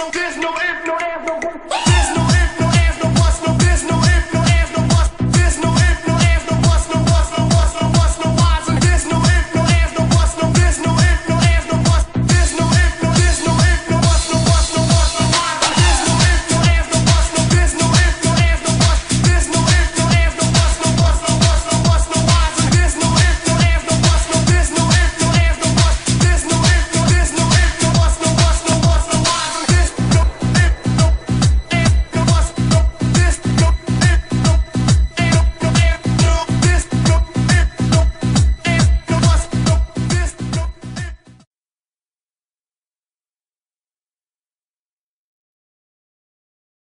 no ifs, no